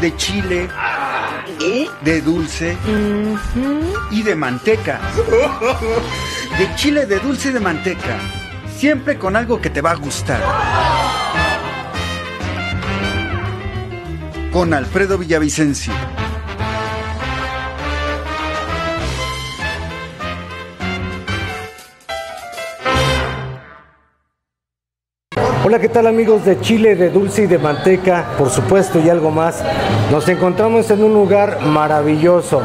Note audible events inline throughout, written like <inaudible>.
de chile, de dulce y de manteca. <laughs> De chile, de dulce y de manteca. Siempre con algo que te va a gustar. Con Alfredo Villavicencio. Hola, ¿qué tal amigos de Chile, de dulce y de manteca? Por supuesto y algo más. Nos encontramos en un lugar maravilloso.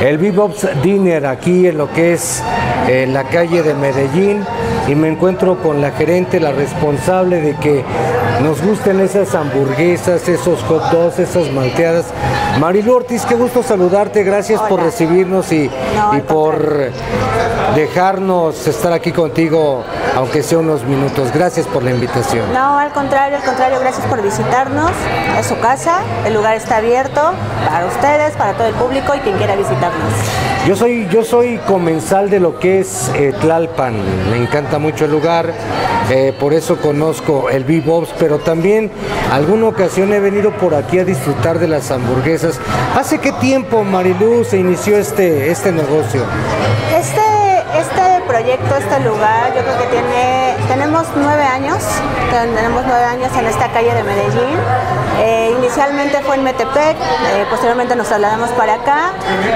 El Bebop's Dinner aquí en lo que es eh, la calle de Medellín y me encuentro con la gerente, la responsable de que nos gusten esas hamburguesas, esos hot dogs, esas malteadas. Marilu Ortiz, qué gusto saludarte, gracias por recibirnos y, No, y al por dejarnos estar aquí contigo, aunque sea unos minutos. Gracias por la invitación. No, al contrario, al contrario, gracias por visitarnos. Es su casa, el lugar está abierto para ustedes, para todo el público y quien quiera visitarnos. Yo soy, yo soy comensal de lo que es eh, Tlalpan, me encanta mucho el lugar, eh, por eso conozco el Bebop's, pero también alguna ocasión he venido por aquí a disfrutar de las hamburguesas. ¿Hace qué tiempo, Marilú, se inició este, este negocio? Este, este proyecto, este lugar, yo creo que tiene, tenemos nueve años, tenemos nueve años en esta calle de Medellín. Eh, inicialmente fue en Metepec, eh, posteriormente nos trasladamos para acá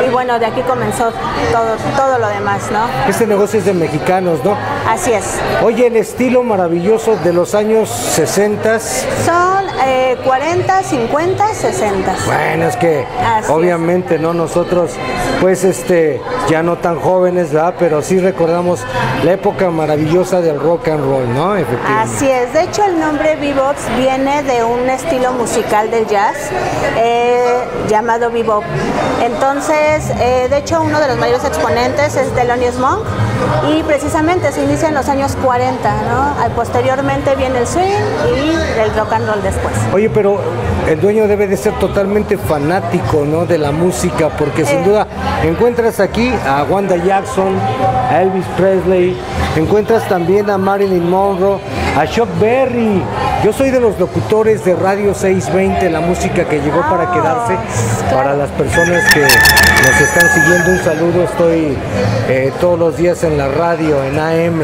y bueno, de aquí comenzó todo, todo lo demás, ¿no? Este negocio es de mexicanos, ¿no? Así es. Oye, el estilo maravilloso de los años 60 Son eh, 40, 50, 60. Bueno, es que Así obviamente no nosotros, pues este, ya no tan jóvenes, ¿verdad? Pero sí recordamos la época maravillosa del rock and roll, ¿no? Efectivamente. Así es, de hecho el nombre bebops viene de un estilo musical del jazz eh, llamado bebop. Entonces, eh, de hecho uno de los mayores exponentes es Thelonious Monk y precisamente se inicia en los años 40, ¿no? Posteriormente viene el swing y el rock and roll después. Oye, pero el dueño debe de ser totalmente fanático, ¿no? De la música, porque sin Eh. duda encuentras aquí a Wanda Jackson, a Elvis Presley, encuentras también a Marilyn Monroe, a Chuck Berry. Yo soy de los locutores de Radio 620, la música que llegó para Ah, quedarse. claro. Para las personas que nos están siguiendo, un saludo. Estoy eh, todos los días en la radio, en AM,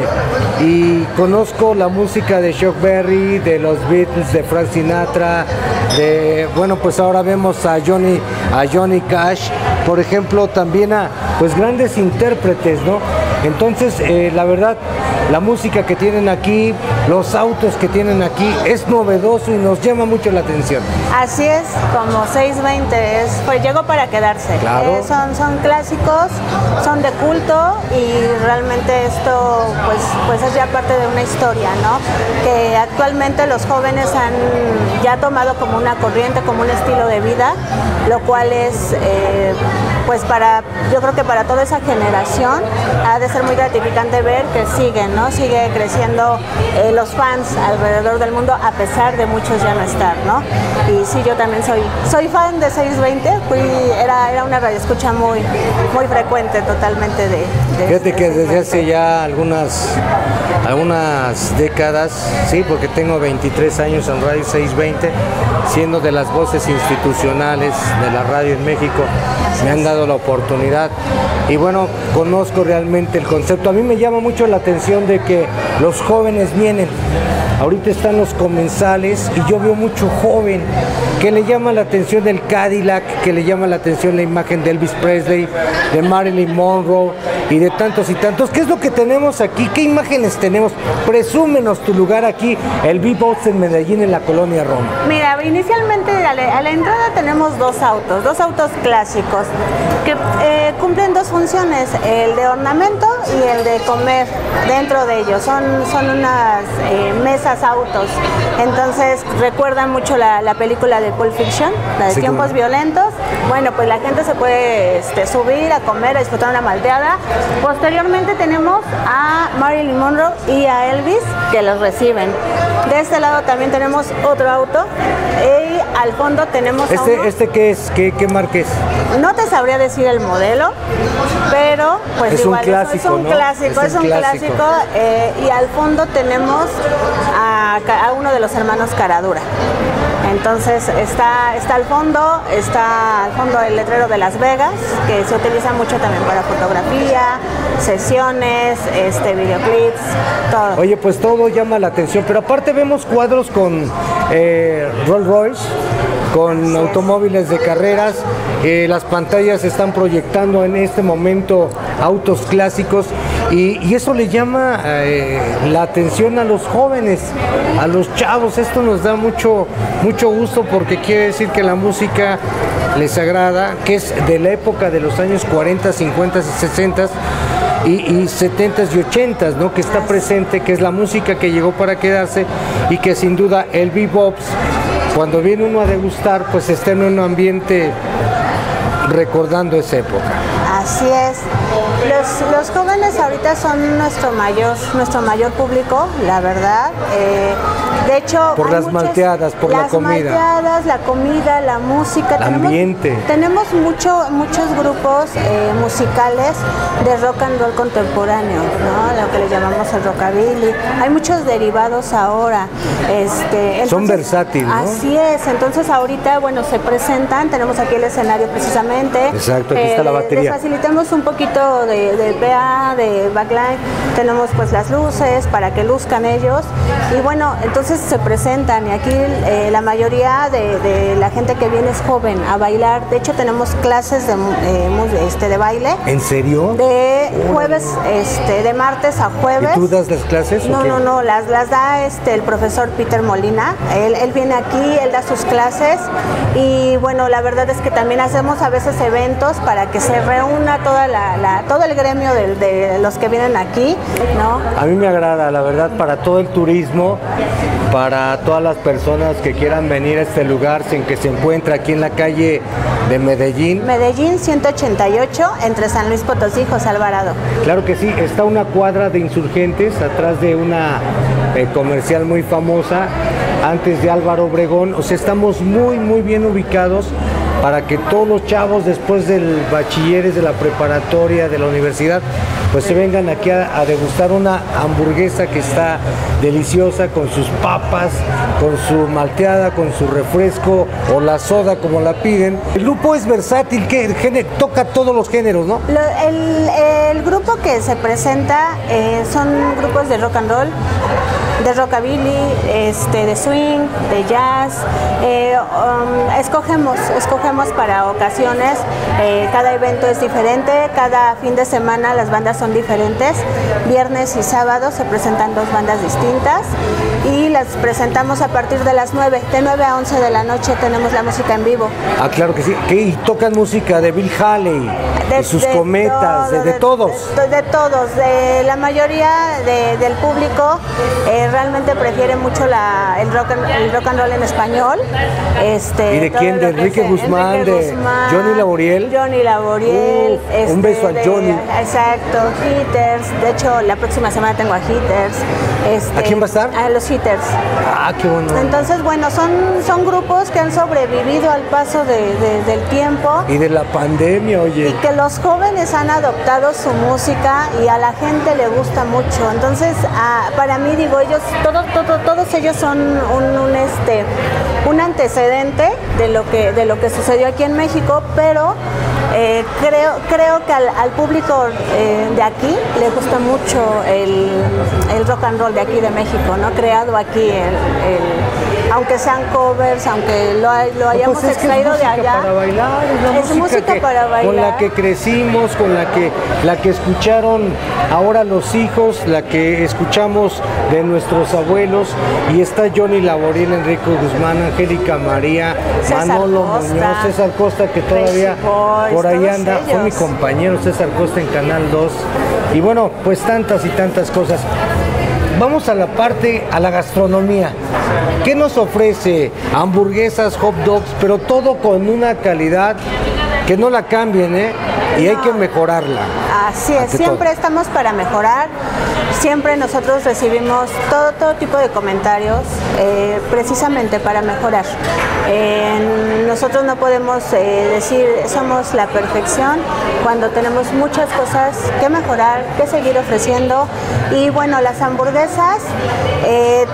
y conozco la música de Chuck Berry, de los Beatles, de Frank Sinatra, de, bueno, pues ahora vemos a Johnny, a Johnny Cash, por ejemplo, también a, pues grandes intérpretes, ¿no? Entonces, eh, la verdad, la música que tienen aquí, los autos que tienen aquí, es novedoso y nos llama mucho la atención. Así es, como 620, es, pues llegó para quedarse. Claro. Eh, son, son clásicos, son de culto y realmente esto pues, pues es ya parte de una historia, ¿no? Que actualmente los jóvenes han ya tomado como una corriente, como un estilo de vida, lo cual es eh, pues para, yo creo que para toda esa generación ha de ser muy gratificante ver que siguen, ¿no? Sigue creciendo eh, los fans alrededor del mundo a pesar de muchos ya no estar, ¿no? Y sí, yo también soy, soy fan de 620, fui, era, era una radioescucha muy, muy frecuente totalmente de... de Fíjate que de desde hace 620. ya algunas, algunas décadas, sí, porque tengo 23 años en Radio 620, siendo de las voces institucionales de la radio en México, me han dado la oportunidad y bueno, conozco realmente el concepto. A mí me llama mucho la atención de que los jóvenes vienen. Ahorita están los comensales y yo veo mucho joven que le llama la atención el Cadillac, que le llama la atención la imagen de Elvis Presley, de Marilyn Monroe y de tantos y tantos. ¿Qué es lo que tenemos aquí? ¿Qué imágenes tenemos? Presúmenos tu lugar aquí, el Bebots en Medellín, en la colonia Roma. Mira, inicialmente a la, a la entrada tenemos dos autos, dos autos clásicos que eh, cumplen dos funciones, el de ornamento y el de comer dentro de ellos. Son, son unas eh, mesas autos. Entonces recuerdan mucho la, la película de Pulp Fiction, la de Sí, tiempos claro. violentos. Bueno, pues la gente se puede este, subir a comer, a disfrutar una malteada. Posteriormente tenemos a Marilyn Monroe y a Elvis que los reciben. De este lado también tenemos otro auto y al fondo tenemos a ¿Este, uno- este qué es? ¿Qué, qué marca es? no te sabría decir el modelo, pero pues Es un igual clásico, es un ¿no? clásico, Es es un un clásico. clásico, eh, y al fondo tenemos a a, uno de los hermanos Caradura. Entonces está, está al fondo, está al fondo el letrero de Las Vegas, que se utiliza mucho también para fotografía, sesiones, este, videoclips, todo. Oye, pues todo llama la atención, pero aparte vemos cuadros con eh, Rolls Royce, con automóviles de carreras, eh, las pantallas están proyectando en este momento autos clásicos y, eso le llama eh, la atención a los jóvenes, a los chavos. Esto nos da mucho, mucho gusto porque quiere decir que la música les agrada, que es de la época de los años 40, 50 y 60 y, 70 y 80, ¿no? que está presente, que es la música que llegó para quedarse y que sin duda el bebop, cuando viene uno a degustar, pues está en un ambiente recordando esa época. Así es. Los, los, jóvenes ahorita son nuestro mayor, nuestro mayor público, la verdad. Eh, de hecho, por las malteadas, por la comida. Las malteadas, la comida, la música. El ambiente. Tenemos mucho, muchos grupos eh, musicales de rock and roll contemporáneo, ¿no? Lo que le llamamos el rockabilly. Hay muchos derivados ahora. Este, son versátiles, ¿no? Así es. Entonces ahorita, bueno, se presentan. Tenemos aquí el escenario precisamente. Exacto, aquí está la batería. Les facilitamos un poquito de, de PA, de backline. Tenemos pues las luces para que luzcan ellos. Y bueno, entonces se presentan y aquí eh, la mayoría de, la gente que viene es joven a bailar. De hecho tenemos clases de, eh, este, de baile. ¿En serio? De jueves, este, de martes a jueves. ¿Y tú das las clases? No, no, no, las, las da este, el profesor Peter Molina. Él, él viene aquí, él da sus clases y bueno, la verdad es que también hacemos a veces eventos para que se reúna toda la, todo el gremio de, de los que vienen aquí, ¿no? A mí me agrada, la verdad, para todo el turismo para todas las personas que quieran venir a este lugar sin que se encuentra aquí en la calle de Medellín. Medellín 188 entre San Luis Potosí y José Alvarado. Claro que sí, está una cuadra de insurgentes atrás de una eh, comercial muy famosa, antes de Álvaro Obregón, o sea, estamos muy muy bien ubicados para que todos los chavos después del bachilleres, de la preparatoria, de la universidad, pues se vengan aquí a, degustar una hamburguesa que está deliciosa con sus papas, con su malteada, con su refresco o la soda como la piden. El grupo es versátil, que toca todos los géneros, ¿no? el, grupo que se presenta eh, son grupos de rock and roll de rockabilly, este, de swing, de jazz. Eh, um, escogemos, escogemos para ocasiones. Eh, cada evento es diferente, cada fin de semana las bandas son diferentes. Viernes y sábado se presentan dos bandas distintas y las presentamos a partir de las 9. De 9 a 11 de la noche tenemos la música en vivo. Ah, claro que sí. ¿Y tocan música de Bill Haley, de, sus cometas, de, todos? De, todos. De la mayoría del público eh, realmente prefiere mucho la, el, rock and, el rock and roll en español. Este, ¿Y de quién? ¿De Enrique Guzmán, de Johnny Laboriel? Johnny Laboriel. un beso a este, Johnny. Exacto, Hitters. De hecho, la próxima semana tengo a Hitters. Este, ¿A quién va a estar? A los Hitters. Ah, qué bueno. Entonces, bueno, son, son grupos que han sobrevivido al paso del tiempo. Y de la pandemia, oye. Y que los jóvenes han adoptado su música y a la gente le gusta mucho. Entonces, ah, para mí, digo, ellos, todo, todo, todos ellos son un, este, un antecedente de lo, que, de lo que sucedió aquí en México, pero eh, creo, creo que al, público eh, de aquí le gusta mucho el, el, rock and roll de aquí de México, ¿no? Creado aquí el aunque sean covers, aunque lo, lo pues hayamos extraído de allá. Para bailar, es, música, para bailar. Con la que crecimos, con la que, la que escucharon ahora los hijos, la que escuchamos de nuestros abuelos. Y está Johnny Laboriel, Enrico Guzmán, Angélica María, Manolo Muñoz, César Costa, que todavía por ahí anda. Fue mi compañero César Costa en Canal 2. Y bueno, pues tantas y tantas cosas. Vamos a la parte, a la gastronomía. ¿Qué nos ofrece? Hamburguesas, hot dogs, pero todo con una calidad que no la cambien, ¿eh? Y hay que mejorarla. Así es, siempre estamos para mejorar. Siempre nosotros recibimos todo, todo tipo de comentarios eh, precisamente para mejorar. nosotros no podemos eh, decir somos la perfección cuando tenemos muchas cosas que mejorar, que seguir ofreciendo. Y bueno, las hamburguesas eh,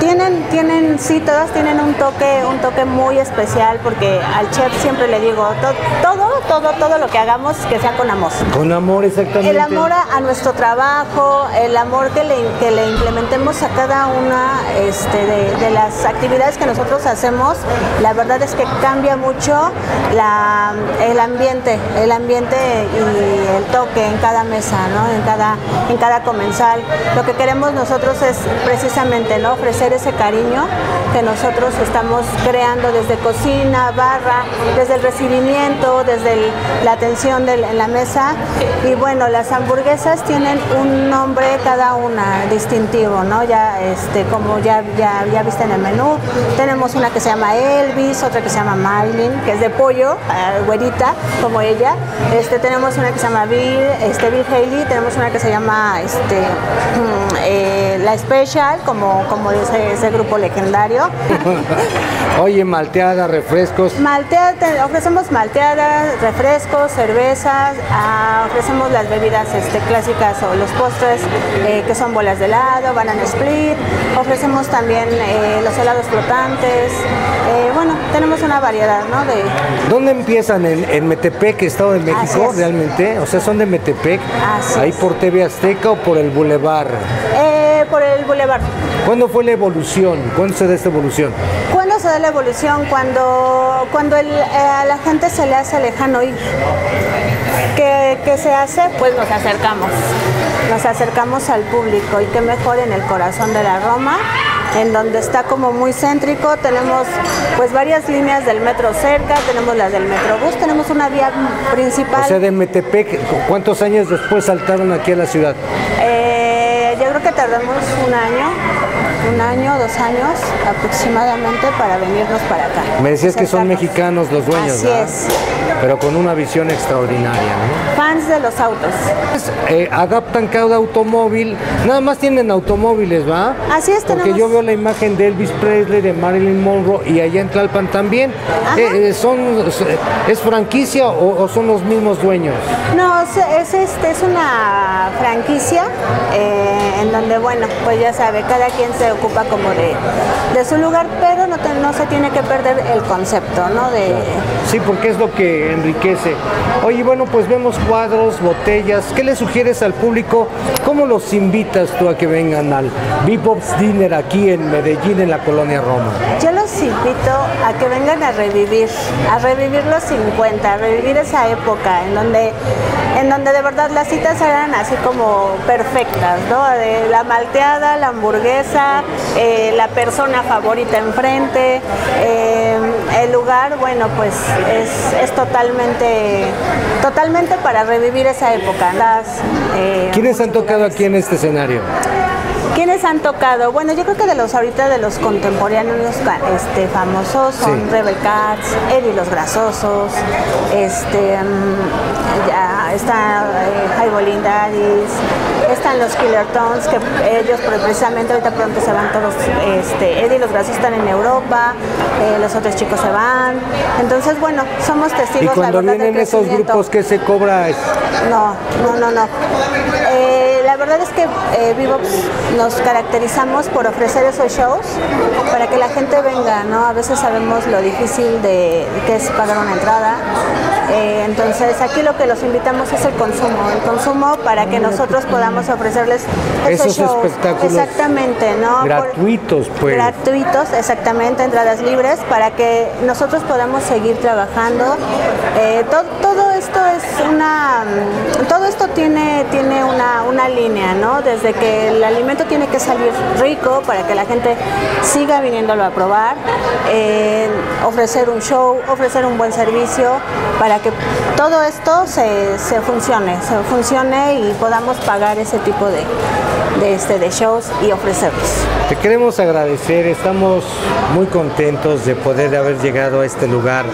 tienen, tienen, sí, todas tienen un toque, un toque muy especial porque al chef siempre le digo, todo, todo, todo lo que hagamos que sea con amor. Con amor, exactamente. El amor a, nuestro trabajo, el amor que le, que le implementemos a cada una este, de, las actividades que nosotros hacemos, la verdad es que cambia mucho la, el ambiente, el ambiente y el toque en cada mesa, ¿no? en, cada, en cada comensal. Lo que queremos nosotros es precisamente ¿no? ofrecer ese cariño que nosotros estamos creando desde cocina, barra, desde el recibimiento, desde la atención de, la mesa. Y bueno, las hamburguesas tienen un nombre cada una distintivo, ¿no? Ya este, como ya, ya, ya viste en el menú, tenemos una que se llama Elvis, otra que se llama Marilyn, que es de pollo, uh, güerita, como ella. Este, tenemos una que se llama Bill, este, Bill Haley, tenemos una que se llama este, <clears throat> eh, La Special, como, como ese, ese grupo legendario. <laughs> Oye, malteada, refrescos. Malteada, ofrecemos malteadas, refrescos, cervezas, ah, ofrecemos las bebidas este, clásicas o los postres eh, que son bolas de helado, banana split, ofrecemos también eh, los helados flotantes. Eh, bueno, tenemos una variedad, ¿no? De... ¿Dónde empiezan? ¿En, Metepec, Estado de México, realmente? O sea, ¿son de Metepec? ¿Ahí por TV Azteca o por el Boulevard? Por el Boulevard. ¿Cuándo fue la evolución? ¿Cuándo se da esta evolución? ¿Cuándo se da la evolución? Cuando, cuando el, a la gente se le hace lejano ir. ¿Qué, ¿Qué, se hace? Pues nos acercamos. Nos acercamos al público y qué mejor en el corazón de la Roma en donde está como muy céntrico, tenemos pues varias líneas del metro cerca, tenemos las del metrobús, tenemos una vía principal. O sea, de Metepec, ¿cuántos años después saltaron aquí a la ciudad? Yo creo que tardamos un año un año, dos años aproximadamente para venirnos para acá. Me decías que son mexicanos los dueños, Así es. Pero con una visión extraordinaria, ¿no? Fans de los autos. Eh, adaptan cada automóvil, nada más tienen automóviles, ¿va? Así es, Porque yo veo la imagen de Elvis Presley, de Marilyn Monroe y allá en Tlalpan también. Eh, eh, son, ¿Es franquicia o, son los mismos dueños? No, es, este, es una franquicia en donde, bueno, pues ya sabe, cada quien se ocupa como de, su lugar, pero no, no se tiene que perder el concepto, ¿no? De... Sí, porque es lo que enriquece. Oye, bueno, pues vemos cuadros, botellas. ¿Qué le sugieres al público? ¿Cómo los invitas tú a que vengan al Bebop's Dinner aquí en Medellín, en la colonia Roma? Yo los invito a que vengan a revivir, a revivir los 50, a revivir esa época en donde en donde de verdad las citas eran así como perfectas, ¿no? De la malteada, la hamburguesa, eh, la persona favorita enfrente, eh, el lugar, bueno, pues es, totalmente, totalmente para revivir esa época. Eh, ¿Quiénes han tocado aquí en este escenario? ¿Quiénes han tocado? Bueno, yo creo que de los ahorita de los contemporáneos este, famosos son Rebel Cats, Eddie los Grasosos, este, mm, ya está eh, Highballing Daddies, están los Killer Tones, que ellos precisamente ahorita pronto se van todos, este, Eddie los Grasosos están en Europa, eh, los otros chicos se van. Entonces, bueno, somos testigos. ¿Y cuando vienen esos grupos que se cobra? No, no, no, no. Eh, la verdad es que eh, nos caracterizamos por ofrecer esos shows para que la gente venga, ¿no? A veces sabemos lo difícil de que es pagar una entrada. Eh, entonces aquí lo que los invitamos es el consumo, el consumo para que nosotros podamos ofrecerles esos, espectáculos exactamente, ¿no? Gratuitos, pues. Gratuitos, exactamente, entradas libres para que nosotros podamos seguir trabajando. Eh, todo, esto es una, todo esto tiene, tiene una, una línea, ¿no? Desde que el alimento tiene que salir rico para que la gente siga viniéndolo a probar, eh, ofrecer un show, ofrecer un buen servicio para que todo esto se, se funcione, se funcione y podamos pagar ese tipo de, de, este, de shows y ofrecerles. Te queremos agradecer, estamos muy contentos de poder haber llegado a este lugar,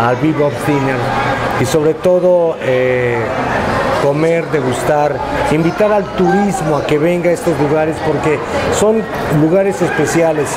al Bebop Dinner, y sobre todo eh, comer, degustar, invitar al turismo a que venga a estos lugares porque son lugares especiales,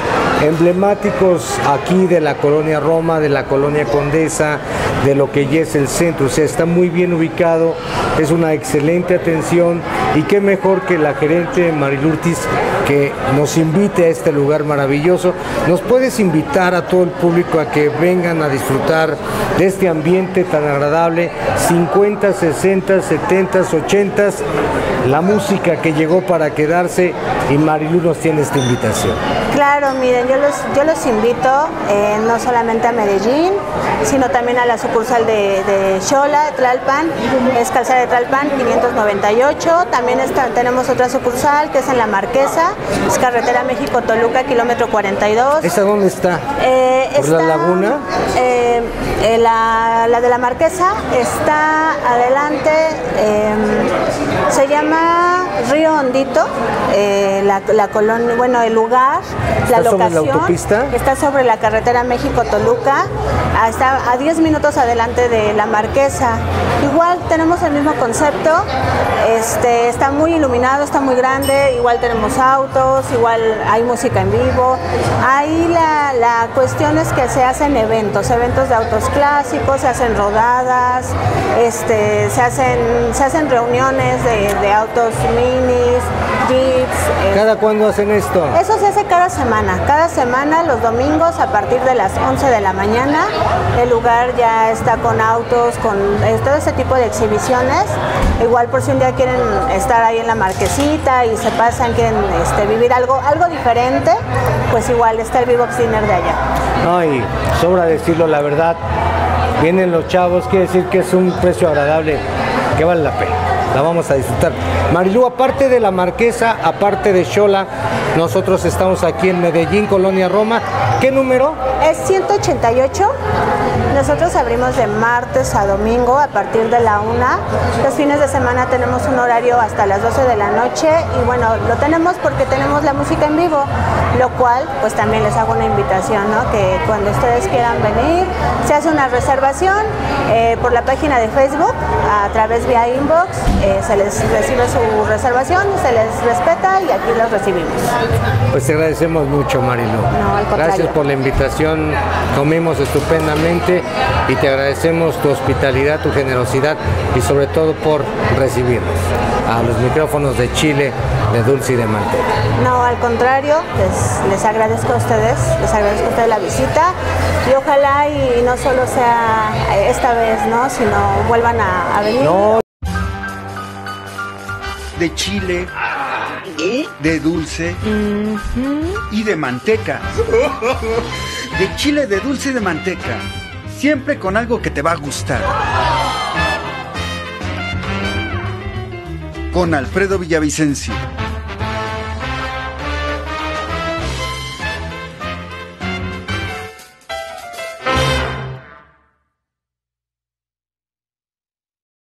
emblemáticos aquí de la colonia Roma, de la colonia Condesa, de lo que ya es el centro, o sea, está muy bien ubicado, es una excelente atención y qué mejor que la gerente Marilurtis que nos invite a este lugar maravilloso. Nos puedes invitar a todo el público a que vengan a disfrutar de este ambiente tan agradable, 50, 60, 70, 80, la música que llegó para quedarse y Marilu nos tiene esta invitación. Claro, miren, yo los, yo los invito eh, no solamente a Medellín, sino también a la sucursal de, de Xola, Tlalpan, es Calzada de Tlalpan 598. También está, tenemos otra sucursal que es en La Marquesa, es Carretera México-Toluca, kilómetro 42. ¿Esa dónde está? Eh, ¿Por la laguna? eh, eh, la, la de la Marquesa está adelante, se llama Río Hondito, eh, la, la colonia, bueno, el lugar, la ¿Está sobre la locación. autopista? Está sobre la carretera México-Toluca, ah, está a 10 minutos adelante de la Marquesa. Igual tenemos el mismo concepto, este, está muy iluminado, está muy grande, igual tenemos autos, igual hay música en vivo. Ahí la, la cuestión es que se hacen eventos, eventos de autos clásicos, se hacen rodadas, este, se, hacen, se hacen reuniones de, de autos minis, jeeps. eh, ¿Cada cuándo hacen esto? eso se hace cada semana, cada semana los domingos a partir de las 11 de la mañana. El lugar ya está con autos, con eh, todo ese tipo de exhibiciones. Igual por si un día quieren estar ahí en la marquesita y se pasan, quieren este, vivir algo, algo diferente, pues igual está el Vivox Dinner de allá. No, y sobra decirlo la verdad, vienen los chavos, quiere decir que es un precio agradable, que vale la pena. La vamos a disfrutar. Marilu, aparte de la Marquesa, aparte de Xola, nosotros estamos aquí en Medellín, Colonia Roma. ¿Qué número? Es 188. Nosotros abrimos de martes a domingo a partir de la 1. Los fines de semana tenemos un horario hasta las 12 de la noche y bueno, lo tenemos porque tenemos la música en vivo, lo cual pues también les hago una invitación, ¿no? Que cuando ustedes quieran venir, se hace una reservación eh, por la página de Facebook a través vía inbox, eh, se les recibe su reservación, se les respeta y aquí los recibimos. Pues te agradecemos mucho, Marilu. No, al contrario. Gracias por la invitación, comimos estupendamente y te agradecemos tu hospitalidad, tu generosidad y sobre todo por recibirnos a los micrófonos de Chile, de Dulce y de Manteca. No, al contrario, les, les agradezco a ustedes, les agradezco a ustedes la visita y ojalá y no solo sea esta vez, ¿no? Sino vuelvan a, a venir. No, de chile, de dulce y de manteca. De chile, de dulce y de manteca. Siempre con algo que te va a gustar. Con Alfredo Villavicencio.